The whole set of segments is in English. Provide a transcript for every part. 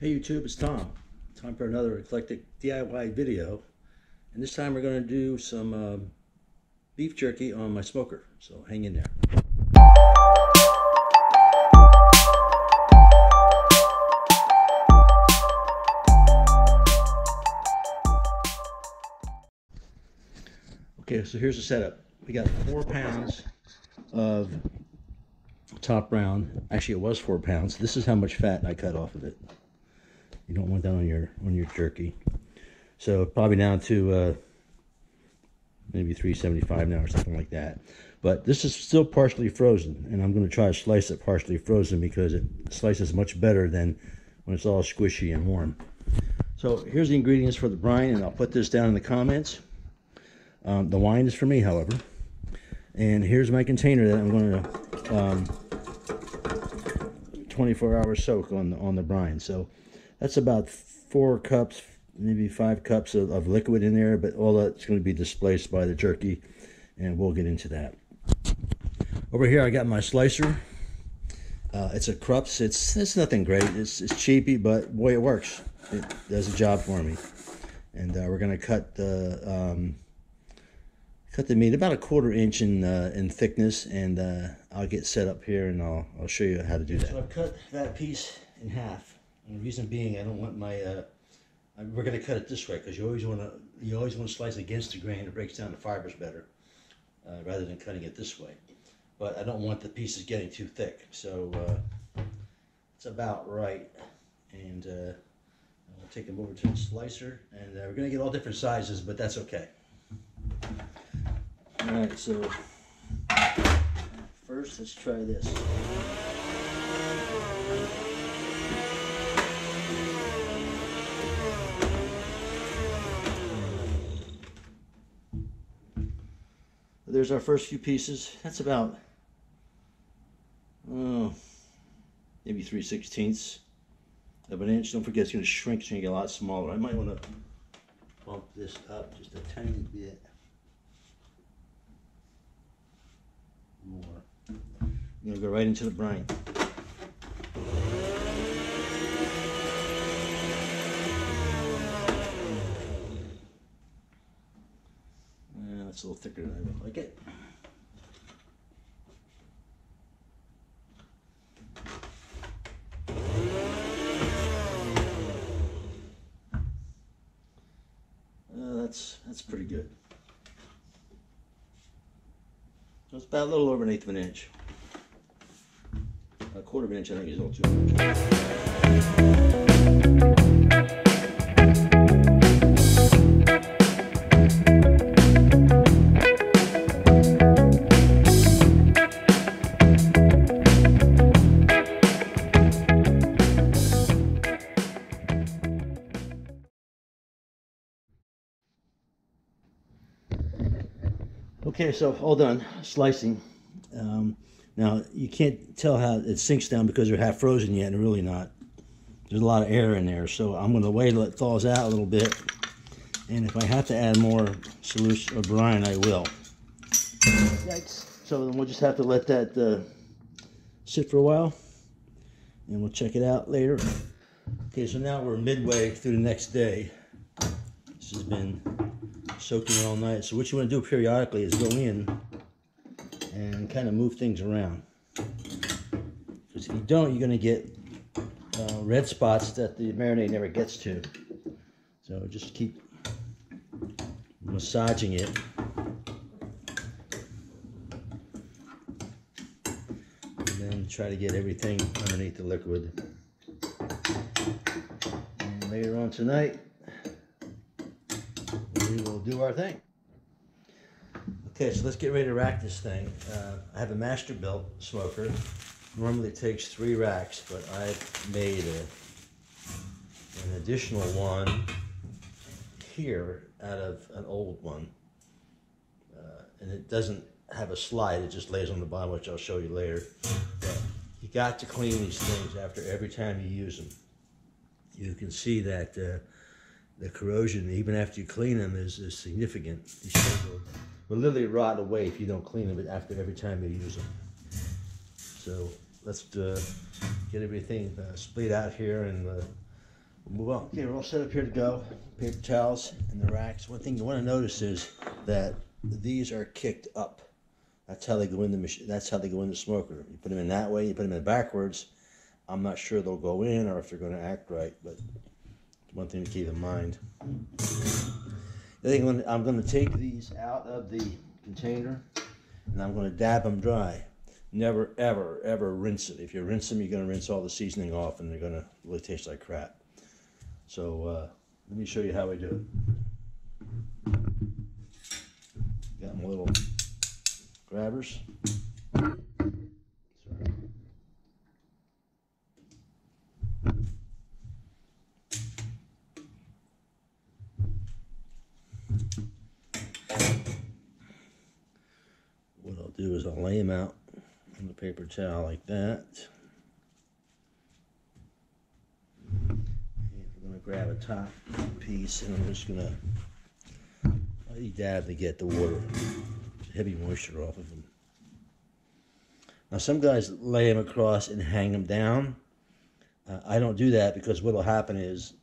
Hey YouTube, it's Tom. Time for another eclectic DIY video. And this time we're going to do some um, beef jerky on my smoker. So hang in there. Okay, so here's the setup. We got four pounds of top round. Actually, it was four pounds. This is how much fat I cut off of it. You don't want that on your on your jerky. So probably down to uh, maybe 375 now or something like that. But this is still partially frozen, and I'm going to try to slice it partially frozen because it slices much better than when it's all squishy and warm. So here's the ingredients for the brine, and I'll put this down in the comments. Um, the wine is for me, however. And here's my container that I'm going to um, 24 hour soak on the, on the brine. So that's about four cups, maybe five cups of, of liquid in there, but all that's going to be displaced by the jerky, and we'll get into that. Over here, I got my slicer. Uh, it's a Krups. It's it's nothing great. It's it's cheapy, but boy, it works. It does a job for me. And uh, we're gonna cut the um, cut the meat about a quarter inch in uh, in thickness, and uh, I'll get set up here, and I'll I'll show you how to do that. So I've cut that piece in half, and reason being, I don't want my uh, we're gonna cut it this way because you always want to you always want to slice against the grain. It breaks down the fibers better uh, rather than cutting it this way. But I don't want the pieces getting too thick, so uh, it's about right. And uh, I'll take them over to the slicer, and uh, we're gonna get all different sizes, but that's okay. All right, so first let's try this. There's our first few pieces. That's about, oh, maybe 3 sixteenths of an inch. Don't forget it's going to shrink, it's going to get a lot smaller. I might want to bump this up just a tiny bit more. I'm going to go right into the brine. That's a little thicker than I would like it. Uh, that's that's pretty good. So it's about a little over an eighth of an inch. A quarter of an inch, I think, is a little too much. Okay, so all done slicing. Um, now you can't tell how it sinks down because they're half frozen yet, and really not. There's a lot of air in there, so I'm going to wait till it thaws out a little bit. And if I have to add more solution or brine, I will. Yikes. So then we'll just have to let that uh, sit for a while, and we'll check it out later. Okay, so now we're midway through the next day. This has been soaking it all night. So what you want to do periodically is go in and kind of move things around. Because if you don't, you're going to get uh, red spots that the marinade never gets to. So just keep massaging it. And then try to get everything underneath the liquid. And later on tonight, do our thing. Okay, so let's get ready to rack this thing. Uh, I have a Masterbuilt smoker. Normally it takes three racks, but I've made a, an additional one here out of an old one. Uh, and it doesn't have a slide, it just lays on the bottom, which I'll show you later. But you got to clean these things after every time you use them. You can see that uh, the corrosion, even after you clean them, is, is significant. These will, will literally rot away if you don't clean them after every time you use them. So let's uh, get everything uh, split out here and uh, move on. Okay, we're all set up here to go. Paper towels and the racks. One thing you want to notice is that these are kicked up. That's how they go in the machine. That's how they go in the smoker. You put them in that way. You put them in backwards. I'm not sure they'll go in or if they're going to act right, but one thing to keep in mind. The thing I'm going to take these out of the container and I'm going to dab them dry. Never, ever, ever rinse it. If you rinse them, you're going to rinse all the seasoning off and they're going to really taste like crap. So uh, let me show you how I do it. Got my little grabbers. What I'll do is I'll lay them out on the paper towel like that. We're gonna grab a top piece and I'm just gonna dab to get the water, heavy moisture off of them. Now some guys lay them across and hang them down. Uh, I don't do that because what'll happen is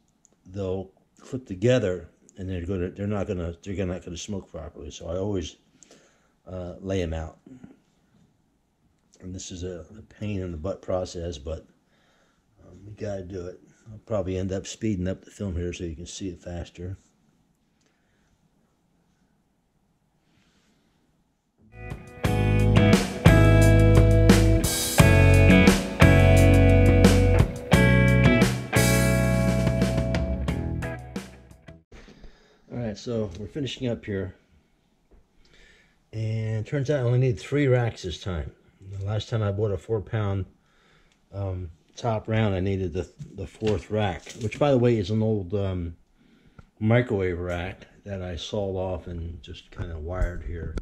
they'll clip together and they're gonna they're not gonna they're not gonna smoke properly. So I always uh, lay them out. And this is a, a pain in the butt process, but um, we gotta do it. I'll probably end up speeding up the film here so you can see it faster. Alright, so we're finishing up here. And turns out I only need three racks this time. The last time I bought a four pound um, top round, I needed the, the fourth rack, which by the way is an old um, microwave rack that I sawed off and just kind of wired here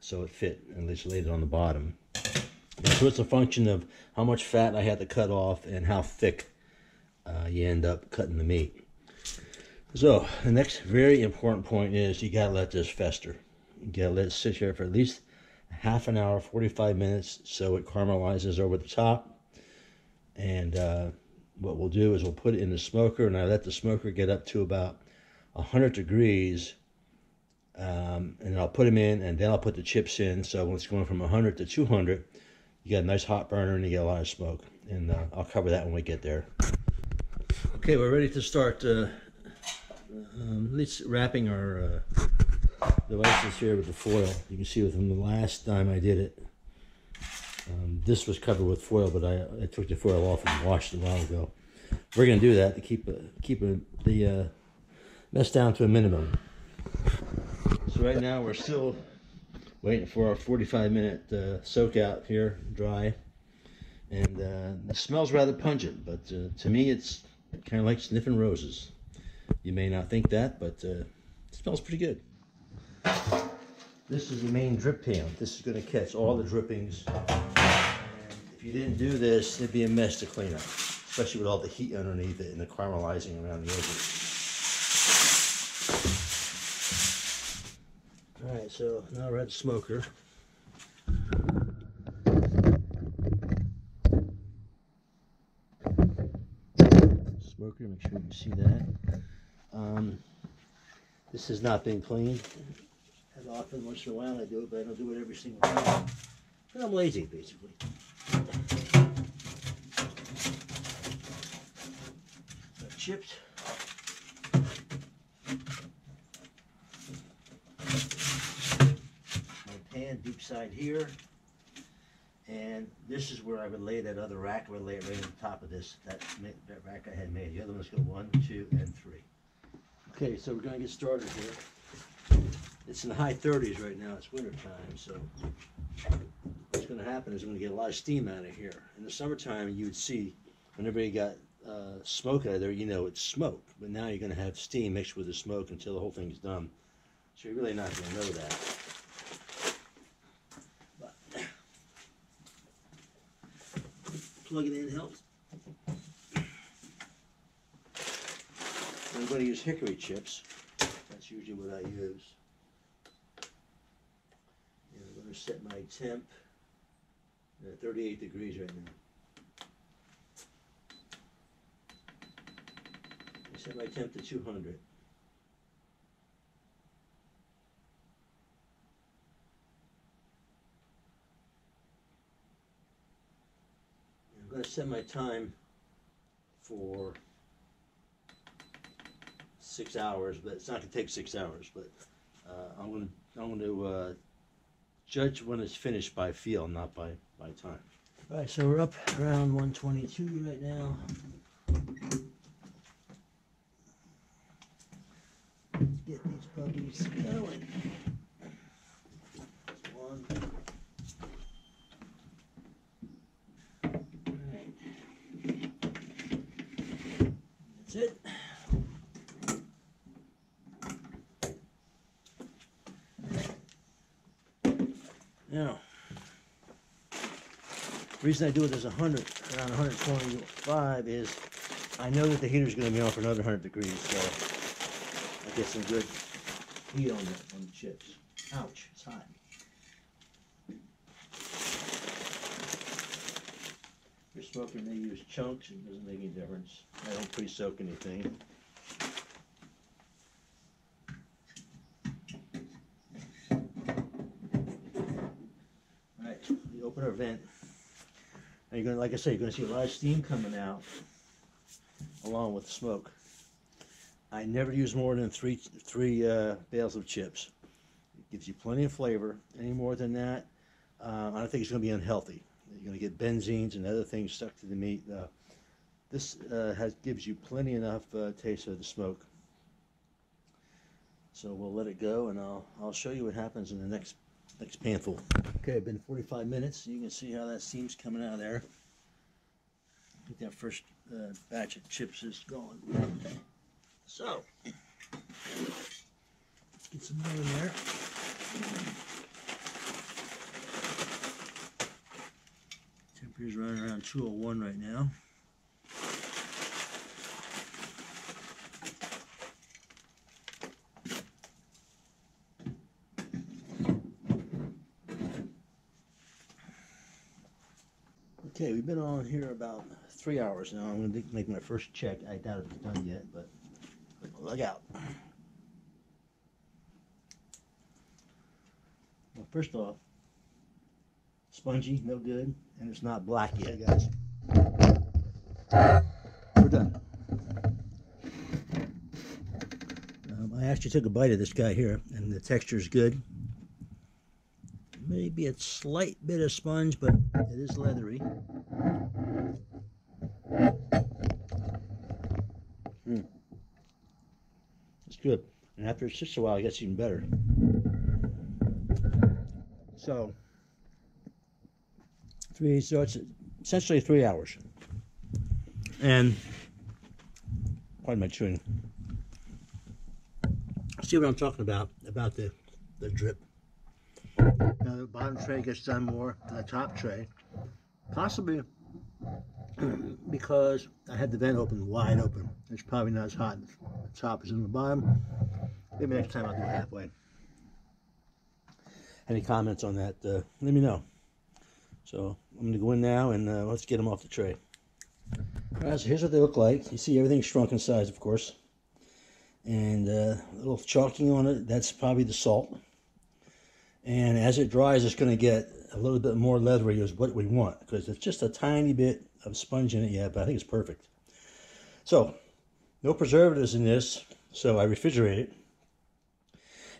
so it fit and just laid it on the bottom. And so it's a function of how much fat I had to cut off and how thick uh, you end up cutting the meat. So the next very important point is you gotta let this fester. You gotta let it sit here for at least half an hour, 45 minutes so it caramelizes over the top. And uh, what we'll do is we'll put it in the smoker. And I let the smoker get up to about 100 degrees um, and I'll put them in and then I'll put the chips in. So when it's going from 100 to 200 you get a nice hot burner and you get a lot of smoke. And uh, I'll cover that when we get there. Okay we're ready to start uh, um, at least wrapping our uh, devices here with the foil. You can see with from the last time I did it um, this was covered with foil, but I, I took the foil off and washed it a while ago. We're going to do that to keep uh, keep uh, the uh, mess down to a minimum. So right now we're still waiting for our 45 minute uh, soak out here, dry. And uh, it smells rather pungent, but uh, to me it's kind of like sniffing roses. You may not think that, but uh, it smells pretty good. This is the main drip pan. This is going to catch all the drippings if you didn't do this, it'd be a mess to clean up, especially with all the heat underneath it and the caramelizing around the edges. All right, so now we're at the smoker. Smoker, make sure you see that. Um, this has not been cleaned. Often, once in a while I do it, but I don't do it every single time. But I'm lazy, basically. chipped. My pan deep side here. And this is where I would lay that other rack. I would lay it right on top of this, that, that rack I had made. The other one's go one, two, and three. Okay, so we're going to get started here. It's in the high 30s right now. It's winter time, so what's going to happen is I'm going to get a lot of steam out of here. In the summertime, you would see whenever you got uh, smoke out of there, you know it's smoke. But now you're going to have steam mixed with the smoke until the whole thing's done. So you're really not going to know that. But plugging in helps. I'm going to use hickory chips. That's usually what I use. To set my temp at 38 degrees right now. I set my temp to 200. I'm to set my time for six hours, but it's not to take six hours. But uh, I'm going to I'm to uh, judge when it's finished by feel, not by by time. All right, so we're up around 122 right now. Let's get these puppies going. One. Alright. That's it. Now, reason I do it as 100, around 125 is I know that the heater's going to be on for another 100 degrees, so I get some good heat on the, on the chips. Ouch, it's hot. If you're smoking, they use chunks, it doesn't make any difference. I don't pre-soak anything. Vent. And you're gonna, like I said, you're gonna see a lot of steam coming out along with smoke. I never use more than three three uh, bales of chips. It gives you plenty of flavor. Any more than that, uh, I don't think it's going to be unhealthy. You're going to get benzenes and other things stuck to the meat. Uh, this uh, has gives you plenty enough uh, taste of the smoke. So we'll let it go, and I'll I'll show you what happens in the next next panful. Okay, been 45 minutes. You can see how that steam's coming out of there. I think that first uh, batch of chips is gone. So, get some more in there. Temperature's running around 201 right now. Okay, we've been on here about three hours now. I'm going to make my first check. I doubt it's done yet, but look out. Well, first off, spongy, no good, and it's not black yet, guys. We're done. Um, I actually took a bite of this guy here, and the texture is good. Maybe a slight bit of sponge, but it is leathery. Hmm. It's good. And after it's just a while, it gets even better. So, three, so it's essentially three hours. And, pardon my chewing. See what I'm talking about, about the, the drip. Now the bottom tray gets done more than the top tray. Possibly because I had the vent open wide open. It's probably not as hot the top as in the bottom. Maybe next time I'll do it halfway. Any comments on that, uh, let me know. So I'm going to go in now and uh, let's get them off the tray. Alright, so here's what they look like. You see everything's shrunk in size, of course. And uh, a little chalking on it, that's probably the salt. And as it dries, it's going to get a little bit more leathery is what we want because it's just a tiny bit of sponge in it yet, but I think it's perfect. So, no preservatives in this, so I refrigerate it.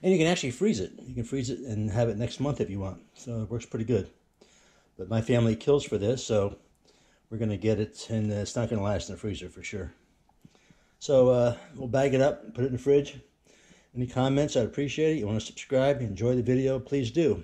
And you can actually freeze it. You can freeze it and have it next month if you want. So it works pretty good. But my family kills for this, so we're going to get it, and it's not going to last in the freezer for sure. So uh, we'll bag it up, put it in the fridge. Any comments, I'd appreciate it. You want to subscribe, enjoy the video, please do.